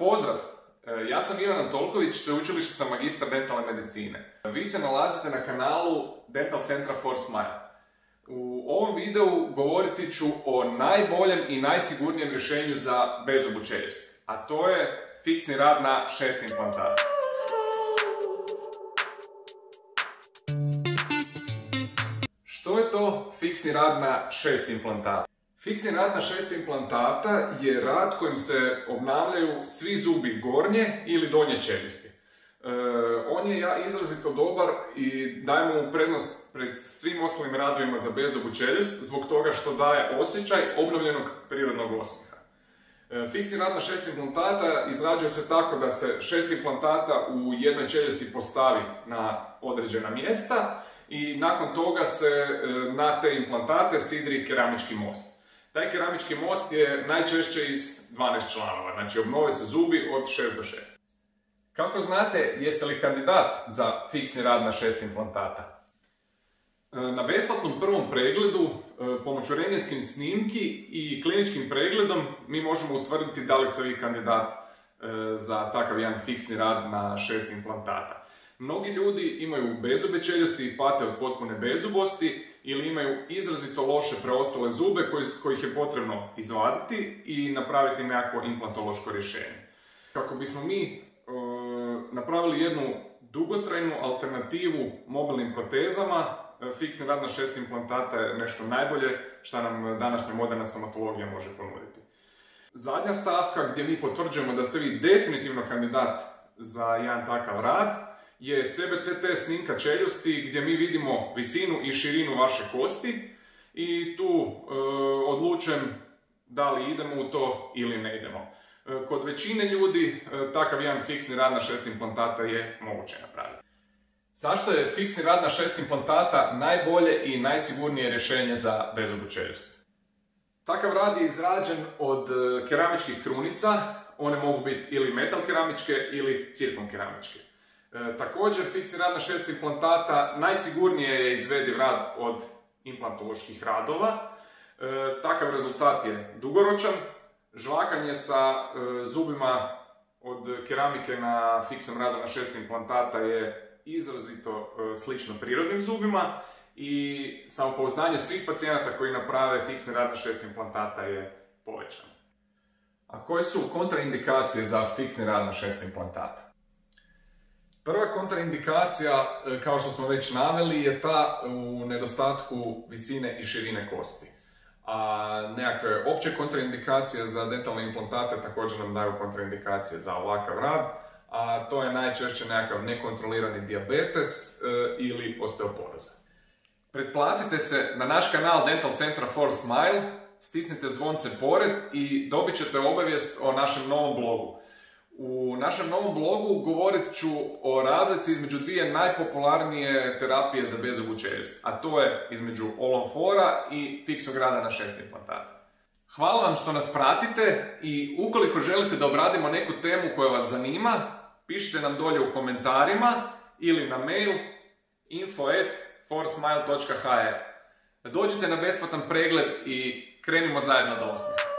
pozdrav! E, ja sam Ivan Antolković, sveučilište sam magistar dentalne medicine. Vi se nalazite na kanalu Dental Centra for Smile. U ovom videu govoriti ću o najboljem i najsigurnijem rješenju za bezobu čeljust, a to je fiksni rad na šest implantata. Što je to fiksni rad na šest implantata? Fiksni rad na šest implantata je rad kojim se obnavljaju svi zubi gornje ili donje čelisti. E, on je izrazito dobar i dajemo mu prednost pred svim ostalim radovima za bezobu čeljust zbog toga što daje osjećaj obnovljenog prirodnog osmijeha. E, fiksni rad na šest implantata izrađuje se tako da se šest implantata u jednoj čeljusti postavi na određena mjesta i nakon toga se e, na te implantate sidri keramički most. Taj keramički most je najčešće iz 12 članova, znači obnove se zubi od 6 do 6. Kako znate, jeste li kandidat za fiksni rad na šest implantata? E, na besplatnom prvom pregledu, e, pomoću rengenskih snimki i kliničkim pregledom mi možemo utvrditi da li ste vi kandidat e, za takav jedan fiksni rad na šest implantata. Mnogi ljudi imaju bezube čeljosti i pate od potpune bezubosti ili imaju izrazito loše preostale zube kojih je potrebno izvaditi i napraviti nekako implantološko rješenje. Kako bismo mi e, napravili jednu dugotrajnu alternativu mobilnim protezama, e, fiksni rad na šest implantata je nešto najbolje što nam današnja moderna stomatologija može ponuditi. Zadnja stavka gdje mi potvrđujemo da ste vi definitivno kandidat za jedan takav rad je CBCT snimka čeljusti gdje mi vidimo visinu i širinu vaše kosti i tu e, odlučujem da li idemo u to ili ne idemo. E, kod većine ljudi e, takav jedan fiksni rad na šest implantata je moguće napraviti. Zašto je fiksni rad na šest implantata najbolje i najsigurnije rješenje za bezobu čeljust? Takav rad je izrađen od keramičkih krunica, one mogu biti ili metal keramičke ili cirkon keramičke. E, također, fiksni rad na šest implantata najsigurnije je izvediv rad od implantoloških radova. E, takav rezultat je dugoročan. Žvakanje sa e, zubima od keramike na fiksnom radu na šest implantata je izrazito slično prirodnim zubima i samopouznanje svih pacijenata koji naprave fiksni rad na šest implantata je povećano. A koje su kontraindikacije za fiksni rad na šest implantata? Prva kontraindikacija, e, kao što smo već naveli, je ta u nedostatku visine i širine kosti. A nekakve opće kontraindikacije za dentalne implantate također nam daju kontraindikacije za ovakav rad, a to je najčešće nekakav nekontrolirani diabetes e, ili osteoporoza. Pretplatite se na naš kanal Dental Centra for Smile, stisnite zvonce pored i dobit ćete obavijest o našem novom blogu. U našem novom blogu govorit ću o razlici između dvije najpopularnije terapije za bezobu čeljest, a to je između olonfora i fiksog rada na šest implantata. Hvala vam što nas pratite i ukoliko želite da obradimo neku temu koja vas zanima, pišite nam dolje u komentarima ili na mail info.forsmile.hr Dođite na besplatan pregled i krenimo zajedno do osmih.